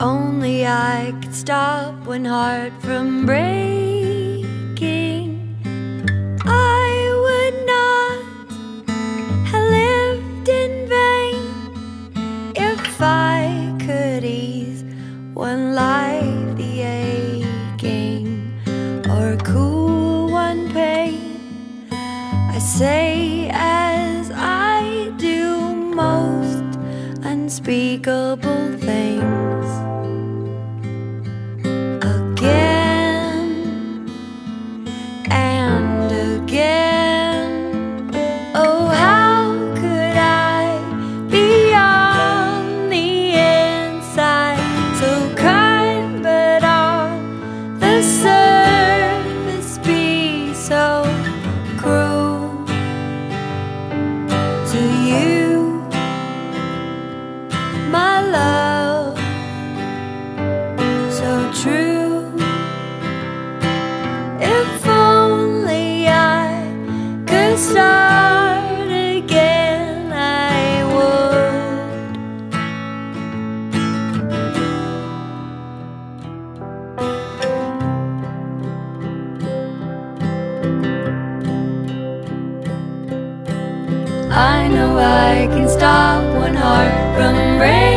Only I could stop one heart from breaking. I would not have lived in vain If I could ease one life the aching Or cool one pain. I say as I do most unspeakable I know I can stop one heart from breaking.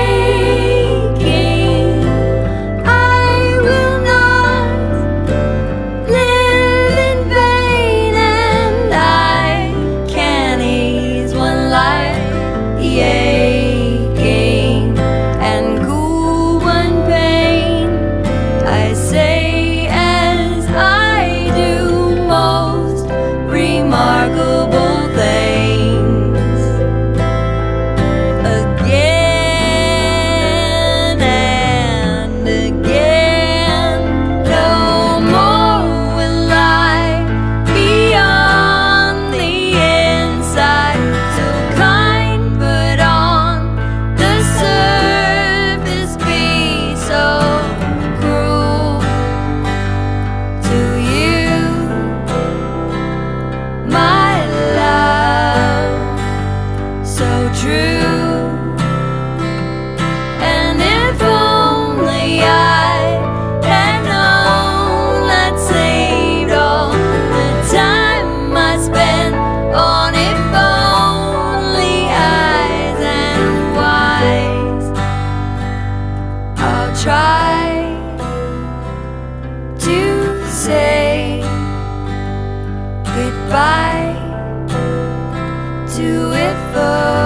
to it for